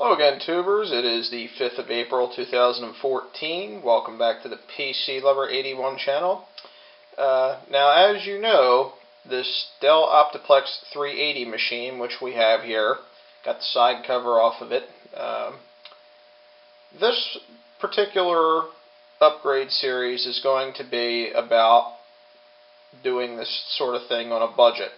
Hello again, tubers. It is the 5th of April 2014. Welcome back to the PC Lover 81 channel. Uh, now, as you know, this Dell Optiplex 380 machine, which we have here, got the side cover off of it. Um, this particular upgrade series is going to be about doing this sort of thing on a budget.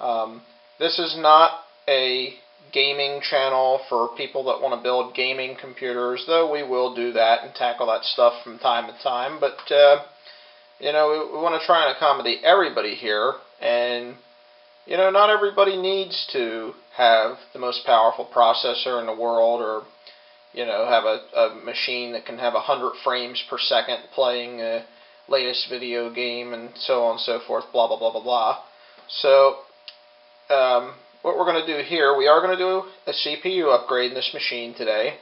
Um, this is not a gaming channel for people that want to build gaming computers, though we will do that and tackle that stuff from time to time. But, uh, you know, we, we want to try and accommodate everybody here, and, you know, not everybody needs to have the most powerful processor in the world or, you know, have a, a machine that can have 100 frames per second playing a latest video game and so on and so forth, blah, blah, blah, blah, blah. So, um, what we're going to do here, we are going to do a CPU upgrade in this machine today.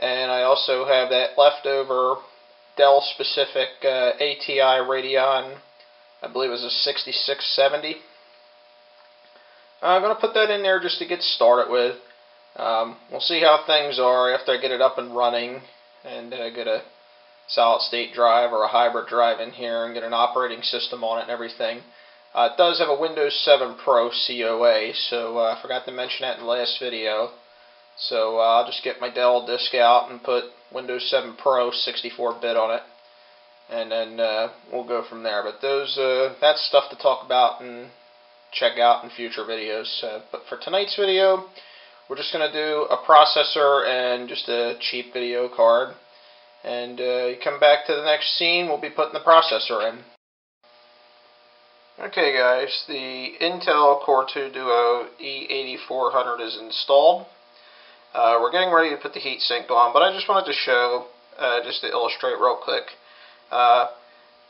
And I also have that leftover Dell specific uh, ATI Radeon, I believe it was a 6670. I'm going to put that in there just to get started with. Um, we'll see how things are after I get it up and running and uh, get a solid state drive or a hybrid drive in here and get an operating system on it and everything. Uh, it does have a Windows 7 Pro COA, so uh, I forgot to mention that in the last video. So uh, I'll just get my Dell disk out and put Windows 7 Pro 64-bit on it, and then uh, we'll go from there. But those uh, that's stuff to talk about and check out in future videos. Uh, but for tonight's video, we're just going to do a processor and just a cheap video card. And you come back to the next scene, we'll be putting the processor in. Okay guys, the Intel Core 2 Duo E8400 is installed. Uh, we're getting ready to put the heatsink on, but I just wanted to show, uh, just to illustrate real quick, uh,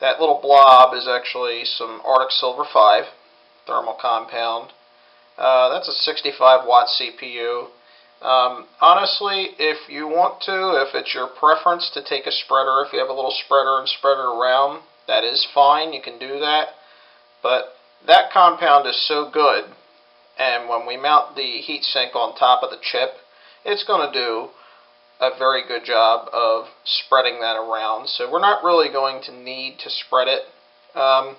that little blob is actually some Arctic Silver 5 thermal compound. Uh, that's a 65 watt CPU. Um, honestly, if you want to, if it's your preference to take a spreader, if you have a little spreader and spread it around, that is fine, you can do that. But that compound is so good, and when we mount the heatsink on top of the chip, it's going to do a very good job of spreading that around. So we're not really going to need to spread it. Um,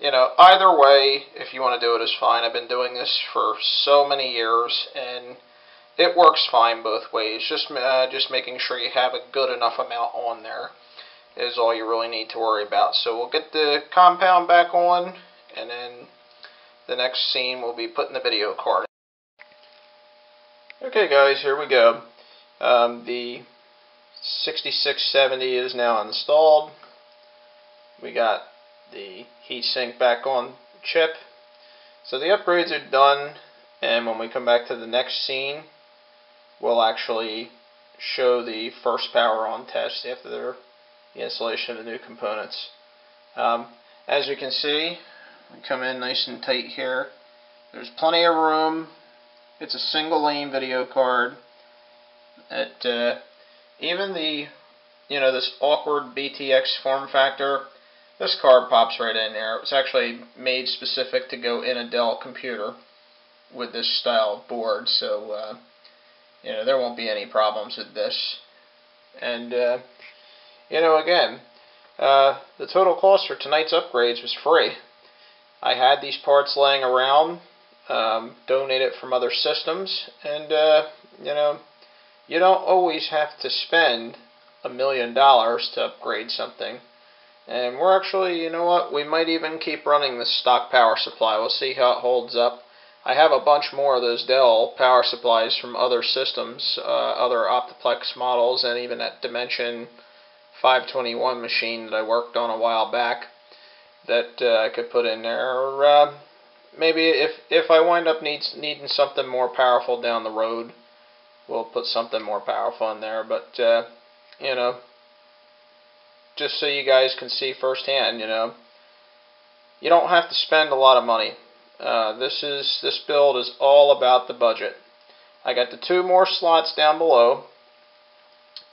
you know, either way, if you want to do it, is fine. I've been doing this for so many years, and it works fine both ways. Just uh, just making sure you have a good enough amount on there is all you really need to worry about. So we'll get the compound back on and then the next scene will be putting the video card. Okay guys, here we go. Um, the 6670 is now installed. We got the heatsink back on chip. So the upgrades are done and when we come back to the next scene we'll actually show the first power on test after the installation of the new components. Um, as you can see, we come in nice and tight here. There's plenty of room. It's a single lane video card. At uh, even the, you know, this awkward BTX form factor, this card pops right in there. It was actually made specific to go in a Dell computer with this style board, so, uh, you know, there won't be any problems with this. And, uh, you know, again, uh, the total cost for tonight's upgrades was free. I had these parts laying around, um, donated from other systems, and, uh, you know, you don't always have to spend a million dollars to upgrade something. And we're actually, you know what, we might even keep running the stock power supply. We'll see how it holds up. I have a bunch more of those Dell power supplies from other systems, uh, other Optiplex models, and even that Dimension 521 machine that I worked on a while back that uh, I could put in there. Or uh, maybe if if I wind up needs needing something more powerful down the road, we'll put something more powerful in there. But uh, you know, just so you guys can see firsthand, you know, you don't have to spend a lot of money. Uh, this is this build is all about the budget. I got the two more slots down below,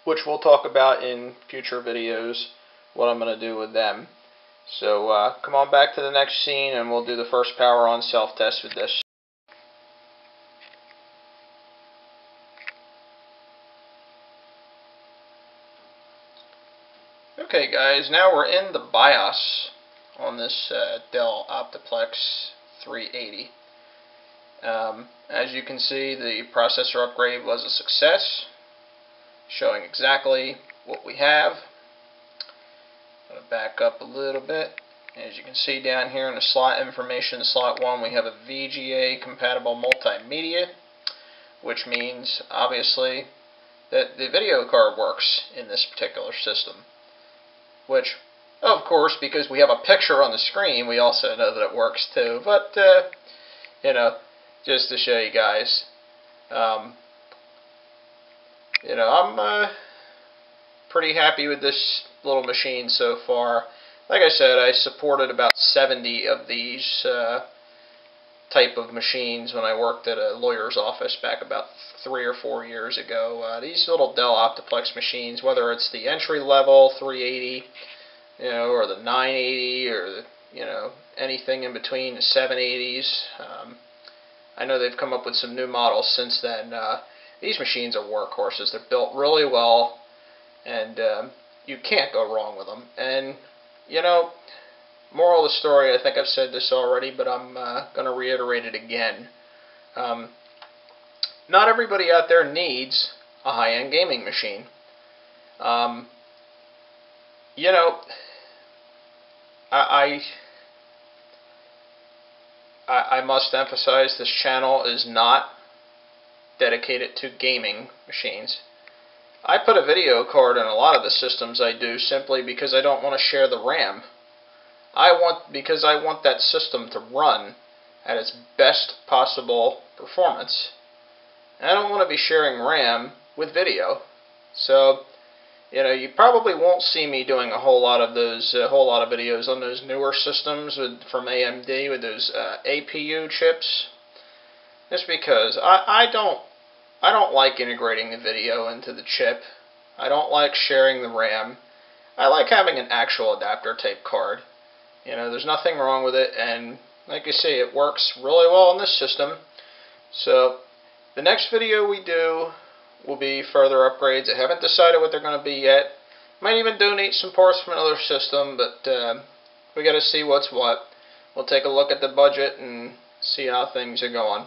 which we'll talk about in future videos what I'm going to do with them. So uh, come on back to the next scene and we'll do the first power on self test with this. Okay guys, now we're in the BIOS on this uh, Dell Optiplex 380. Um, as you can see, the processor upgrade was a success showing exactly what we have. I'm going to back up a little bit. As you can see down here in the slot information, slot 1, we have a VGA compatible multimedia, which means, obviously, that the video card works in this particular system which, of course, because we have a picture on the screen, we also know that it works too. But, uh, you know, just to show you guys, um, you know, I'm uh, pretty happy with this little machine so far. Like I said, I supported about 70 of these uh, type of machines when I worked at a lawyer's office back about three or four years ago. Uh, these little Dell Optiplex machines, whether it's the entry level 380, you know, or the 980, or the, you know, anything in between the 780s. Um, I know they've come up with some new models since then. Uh, these machines are workhorses. They're built really well, and um, you can't go wrong with them. And you know, moral of the story, I think I've said this already, but I'm uh, going to reiterate it again. Um, not everybody out there needs a high-end gaming machine. Um, you know, I, I, I must emphasize this channel is not dedicated to gaming machines. I put a video card in a lot of the systems I do simply because I don't want to share the RAM. I want because I want that system to run at its best possible performance. And I don't want to be sharing RAM with video. So, you know, you probably won't see me doing a whole lot of those, a whole lot of videos on those newer systems with, from AMD with those uh, APU chips. Just because I, I don't, I don't like integrating the video into the chip. I don't like sharing the RAM. I like having an actual adapter tape card. You know, there's nothing wrong with it, and like I say, it works really well on this system. So, the next video we do will be further upgrades. I haven't decided what they're going to be yet. Might even donate some parts from another system, but uh, we got to see what's what. We'll take a look at the budget and see how things are going.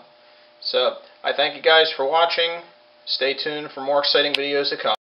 So, I thank you guys for watching. Stay tuned for more exciting videos to come.